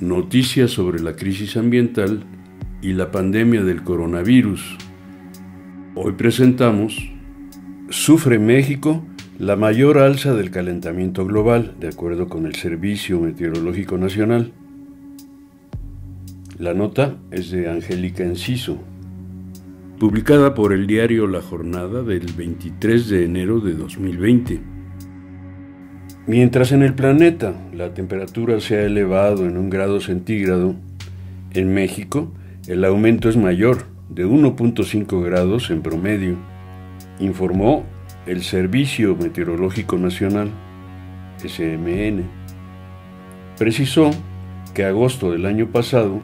Noticias sobre la crisis ambiental y la pandemia del coronavirus. Hoy presentamos Sufre México la mayor alza del calentamiento global, de acuerdo con el Servicio Meteorológico Nacional. La nota es de Angélica Enciso, publicada por el diario La Jornada del 23 de enero de 2020. Mientras en el planeta la temperatura se ha elevado en un grado centígrado, en México el aumento es mayor, de 1.5 grados en promedio, informó el Servicio Meteorológico Nacional, SMN. Precisó que agosto del año pasado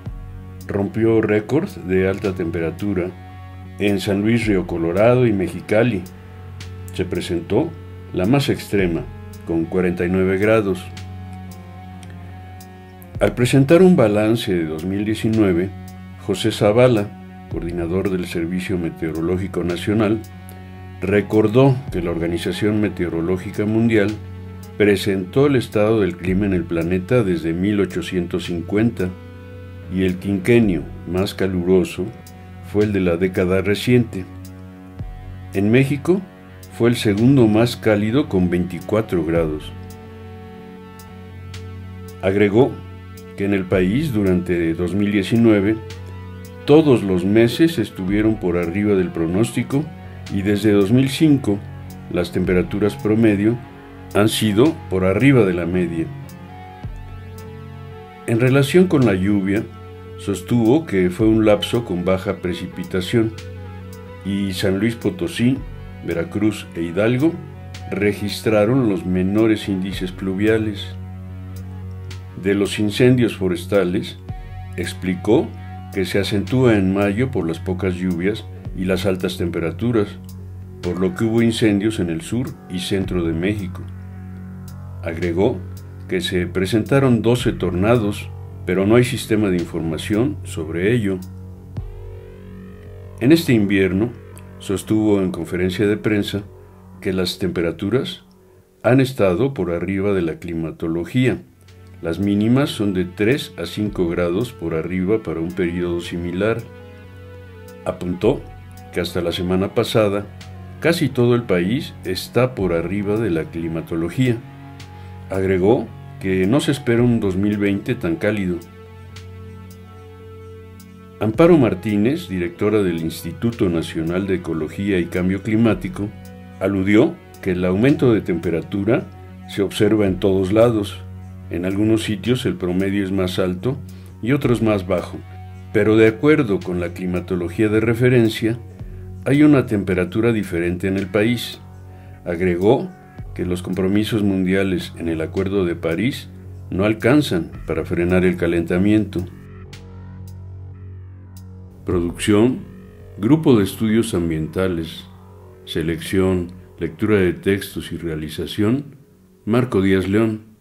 rompió récord de alta temperatura en San Luis Río Colorado y Mexicali. Se presentó la más extrema con 49 grados. Al presentar un balance de 2019, José Zavala, coordinador del Servicio Meteorológico Nacional, recordó que la Organización Meteorológica Mundial presentó el estado del clima en el planeta desde 1850 y el quinquenio más caluroso fue el de la década reciente. En México, fue el segundo más cálido con 24 grados. Agregó que en el país durante 2019 todos los meses estuvieron por arriba del pronóstico y desde 2005 las temperaturas promedio han sido por arriba de la media. En relación con la lluvia, sostuvo que fue un lapso con baja precipitación y San Luis Potosí Veracruz e Hidalgo registraron los menores índices pluviales. De los incendios forestales, explicó que se acentúa en mayo por las pocas lluvias y las altas temperaturas, por lo que hubo incendios en el sur y centro de México. Agregó que se presentaron 12 tornados, pero no hay sistema de información sobre ello. En este invierno, sostuvo en conferencia de prensa que las temperaturas han estado por arriba de la climatología. Las mínimas son de 3 a 5 grados por arriba para un periodo similar. Apuntó hasta la semana pasada casi todo el país está por arriba de la climatología. Agregó que no se espera un 2020 tan cálido. Amparo Martínez, directora del Instituto Nacional de Ecología y Cambio Climático, aludió que el aumento de temperatura se observa en todos lados. En algunos sitios el promedio es más alto y otros más bajo, pero de acuerdo con la climatología de referencia, hay una temperatura diferente en el país. Agregó que los compromisos mundiales en el Acuerdo de París no alcanzan para frenar el calentamiento. Producción, Grupo de Estudios Ambientales, Selección, Lectura de Textos y Realización, Marco Díaz León.